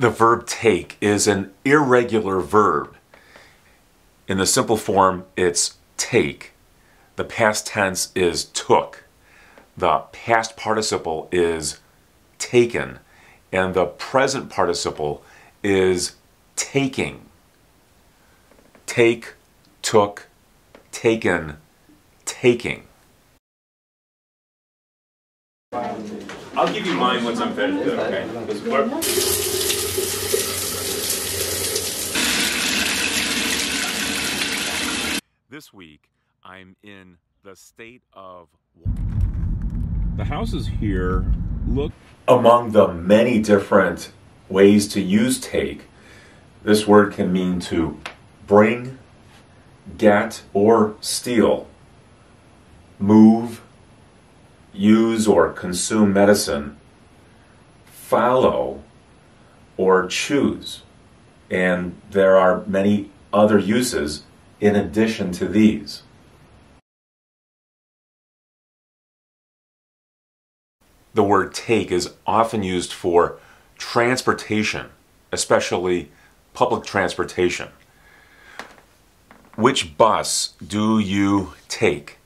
The verb take is an irregular verb. In the simple form, it's take. The past tense is took. The past participle is taken. And the present participle is taking. Take, took, taken, taking. I'll give you mine once I'm finished, okay? This week, I'm in the state of. The houses here look. Among the many different ways to use take, this word can mean to bring, get, or steal, move, use or consume medicine, follow, or choose. And there are many other uses in addition to these. The word take is often used for transportation, especially public transportation. Which bus do you take?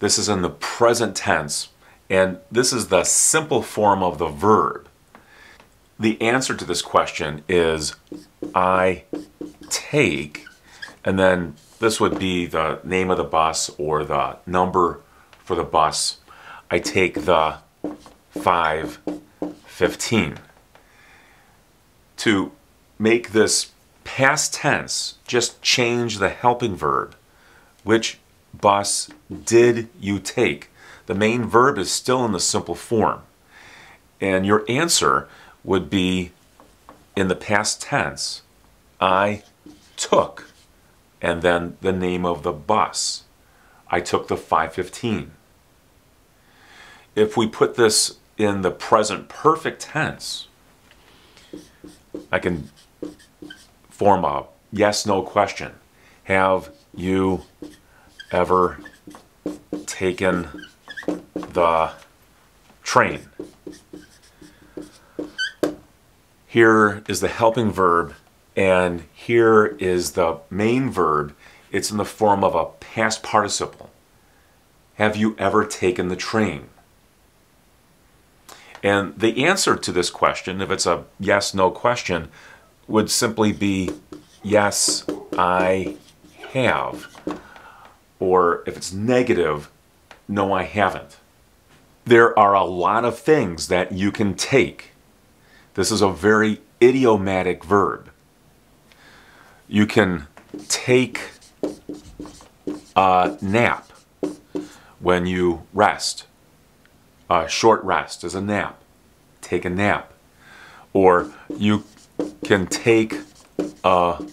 This is in the present tense, and this is the simple form of the verb. The answer to this question is I take, and then this would be the name of the bus or the number for the bus. I take the 515. To make this past tense, just change the helping verb. Which bus did you take? The main verb is still in the simple form. And your answer would be in the past tense, I took, and then the name of the bus. I took the 515. If we put this in the present perfect tense, I can form a yes no question. Have you ever taken the train? Here is the helping verb, and here is the main verb. It's in the form of a past participle. Have you ever taken the train? And the answer to this question, if it's a yes no question, would simply be yes, I have. Or if it's negative, no, I haven't. There are a lot of things that you can take. This is a very idiomatic verb. You can take a nap when you rest. A short rest is a nap. Take a nap. Or you can take a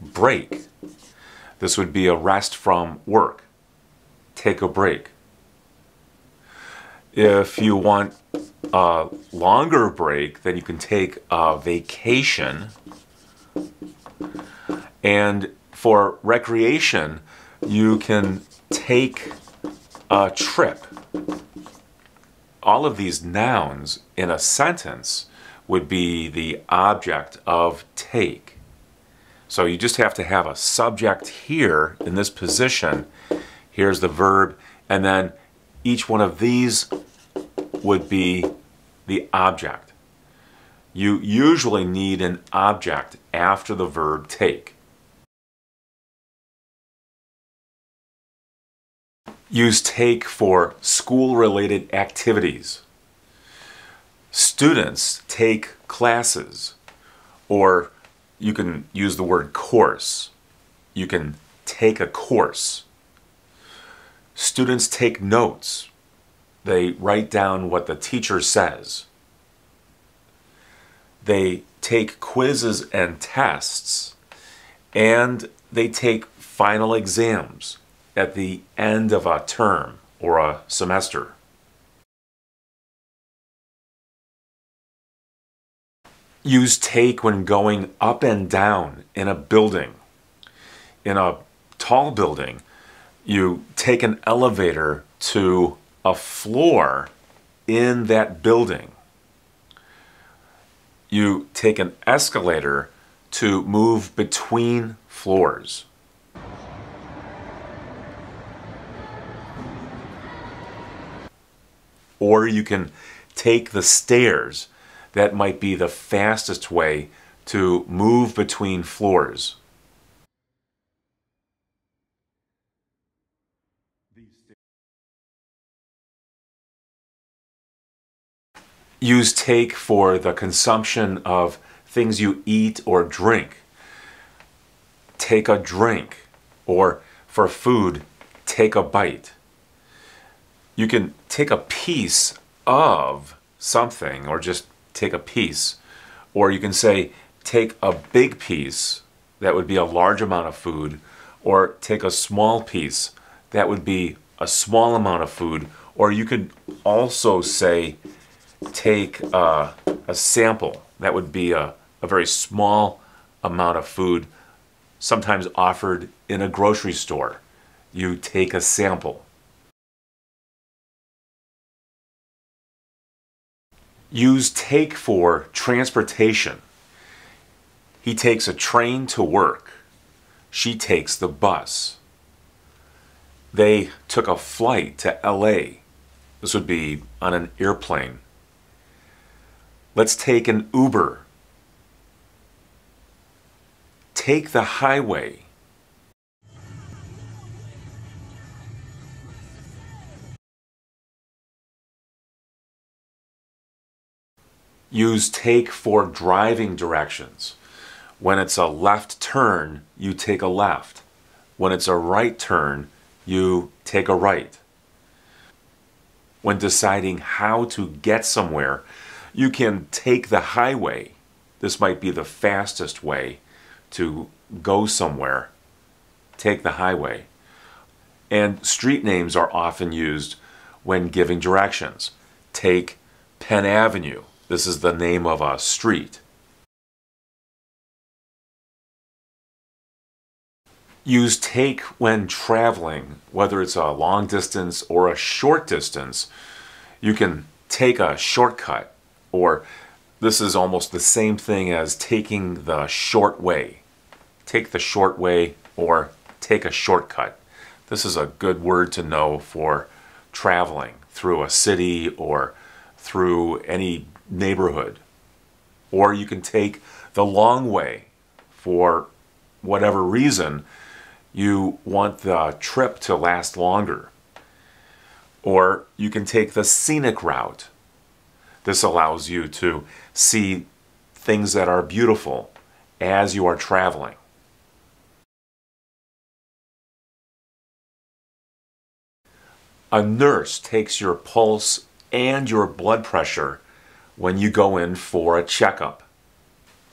break. This would be a rest from work. Take a break. If you want a longer break, then you can take a vacation. And for recreation, you can take a trip. All of these nouns in a sentence would be the object of take. So you just have to have a subject here in this position. Here's the verb, and then each one of these would be the object. You usually need an object after the verb take. Use take for school-related activities. Students take classes, or you can use the word course. You can take a course. Students take notes. They write down what the teacher says. They take quizzes and tests, and they take final exams at the end of a term or a semester. Use take when going up and down in a building. In a tall building, you take an elevator to a floor in that building. You take an escalator to move between floors. Or you can take the stairs. That might be the fastest way to move between floors. Use take for the consumption of things you eat or drink. Take a drink, or for food, take a bite. You can take a piece of something, or just take a piece. Or you can say, take a big piece, that would be a large amount of food, or take a small piece, that would be a small amount of food. Or you could also say, take uh, a sample, that would be a, a very small amount of food, sometimes offered in a grocery store. You take a sample. Use take for transportation. He takes a train to work. She takes the bus. They took a flight to LA. This would be on an airplane. Let's take an Uber. Take the highway. Use take for driving directions. When it's a left turn, you take a left. When it's a right turn, you take a right. When deciding how to get somewhere, you can take the highway. This might be the fastest way to go somewhere. Take the highway. And street names are often used when giving directions. Take Penn Avenue. This is the name of a street. Use take when traveling, whether it's a long distance or a short distance. You can take a shortcut, or this is almost the same thing as taking the short way. Take the short way or take a shortcut. This is a good word to know for traveling through a city or through any neighborhood. Or you can take the long way for whatever reason you want the trip to last longer. Or you can take the scenic route. This allows you to see things that are beautiful as you are traveling. A nurse takes your pulse and your blood pressure when you go in for a checkup.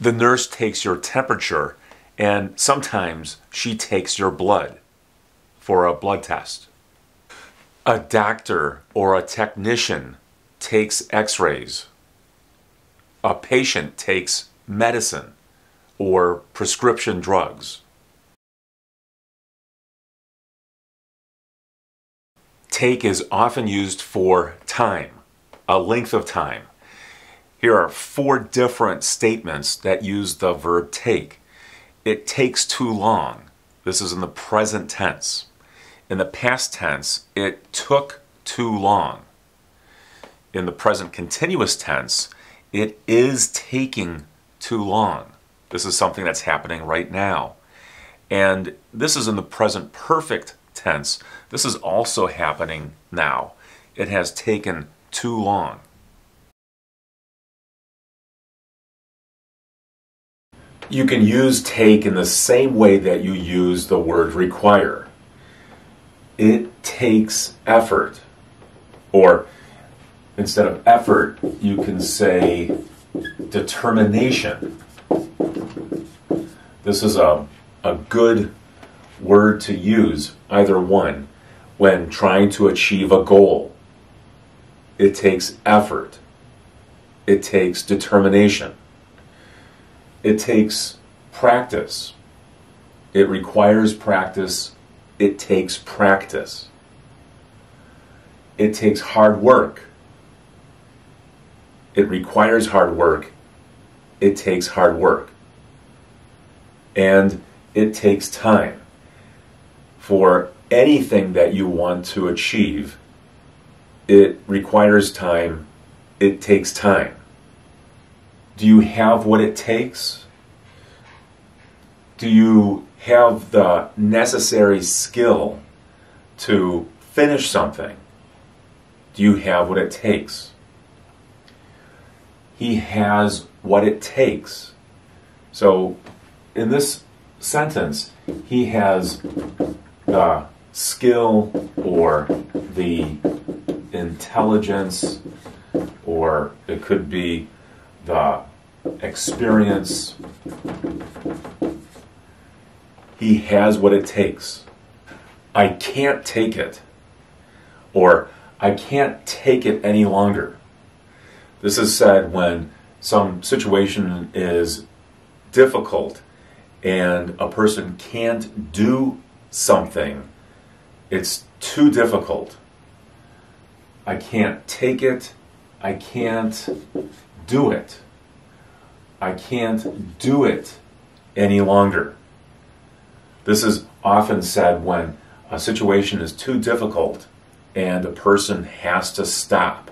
The nurse takes your temperature and sometimes she takes your blood for a blood test. A doctor or a technician takes x rays. A patient takes medicine or prescription drugs. Take is often used for time, a length of time. Here are four different statements that use the verb take. It takes too long. This is in the present tense. In the past tense, it took too long. In the present continuous tense, it is taking too long. This is something that's happening right now. And this is in the present perfect tense. This is also happening now. It has taken too long. You can use take in the same way that you use the word require. It takes effort. Or instead of effort, you can say determination. This is a, a good word to use, either one, when trying to achieve a goal. It takes effort. It takes determination. It takes practice. It requires practice. It takes practice. It takes hard work. It requires hard work. it takes hard work. And it takes time. For anything that you want to achieve, it requires time. It takes time. Do you have what it takes? Do you have the necessary skill to finish something? Do you have what it takes? He has what it takes. So, in this sentence, he has the skill or the intelligence, or it could be the experience. He has what it takes. I can't take it. Or I can't take it any longer. This is said when some situation is difficult and a person can't do something. It's too difficult. I can't take it. I can't do it. I can't do it any longer. This is often said when a situation is too difficult and a person has to stop.